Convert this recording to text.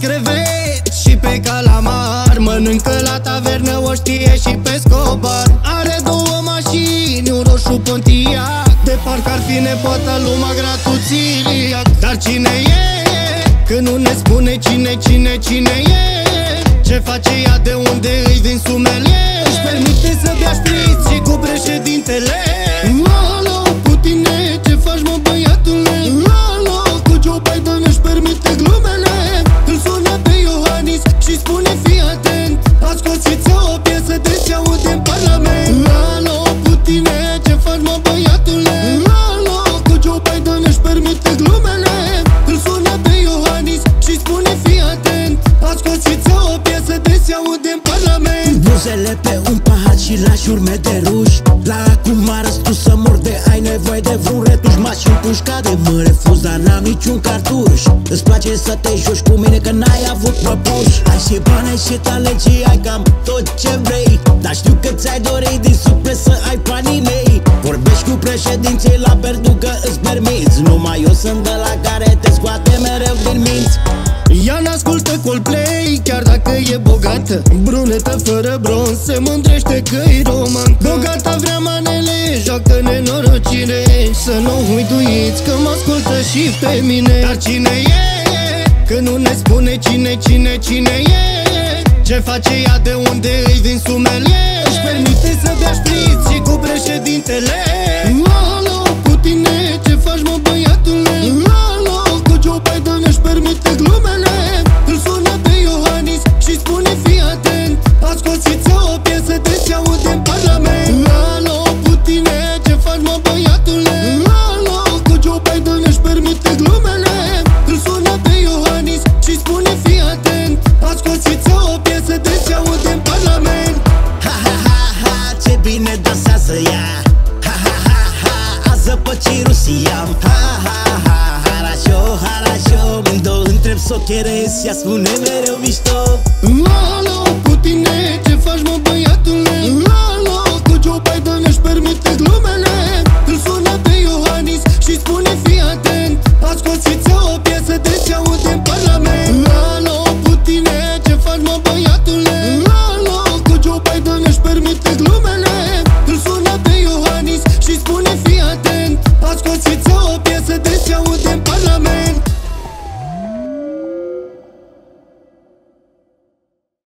crevet și pe calamar. Mănâncă la tavernă, o știe și pe scobar. Are două mașini, un roșu Pontiac. De parcă ar fi nepoata lui Magratu Dar cine e? Când nu ne spune cine, cine, cine e? Ce face Buzele pe un pahar și lași urme de ruș La acum arăți tu să mor de ai nevoie de vreun retuș. Mași un pușcare, mă refuz, dar n-am niciun cartuș. Îți place să te joci cu mine că n-ai avut păpuș Ai și bani și talent și ai cam tot ce vrei. Dar știu că ți-ai dorit din suflet să ai banii mei. Vorbești cu președinții la Berdu că îți permiți. Numai eu sunt de la care te scoate mereu din minți. Ea n-ascultă Coldplay, chiar dacă e bogată Brunetă fără bronz, se mândrește că e roman. Bogata vrea manele, joacă nenorocire. Să nu uituiți că mă ascultă și pe mine. Dar cine e? Că nu ne spune cine, cine, cine e. Ce face ea, de unde îi vin sumele? Își permite să dea șpriț și cu președintele Rusia Ha, ha, ha, harasho, harasho Când o întreb s-o cherezi Ea spune mereu mișto Alo, cu tine ce faci mă băiat